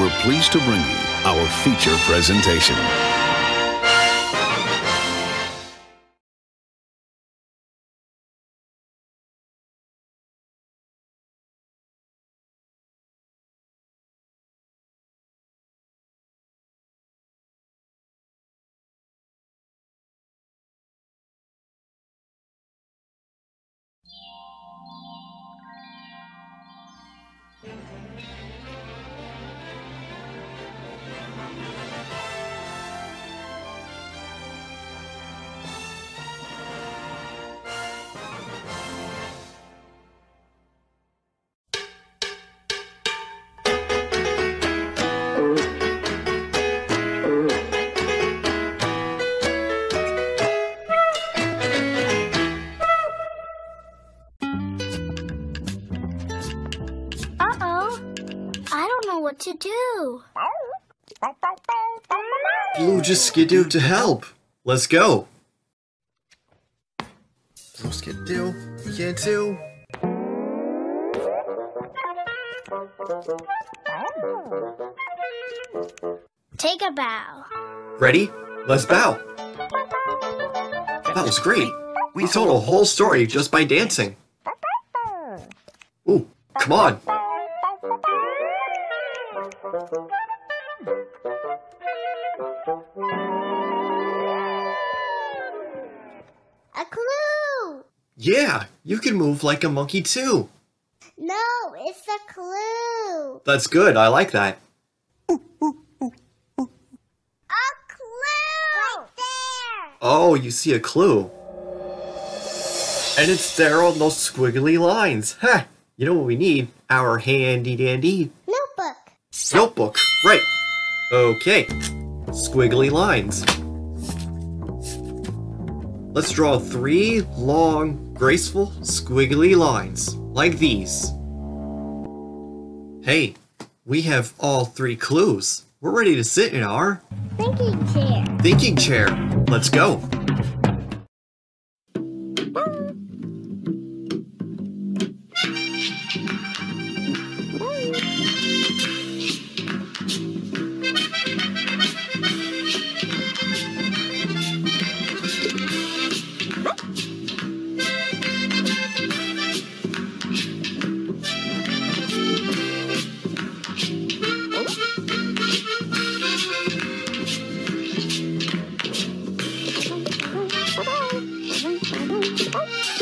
we're pleased to bring you our feature presentation. I don't know what to do. Blue just skidoo to help. Let's go. Blue skidoo, yeah too. Take a bow. Ready? Let's bow. That was great. We told a whole story just by dancing. Ooh, come on. A clue! Yeah, you can move like a monkey too. No, it's a clue. That's good, I like that. A clue! Right there! Oh, you see a clue. And it's there on those squiggly lines. Ha! You know what we need? Our handy dandy. Notebook. Right. Okay. Squiggly lines. Let's draw three long, graceful, squiggly lines, like these. Hey, we have all three clues. We're ready to sit in our... Thinking chair. Thinking chair. Let's go. Yeah.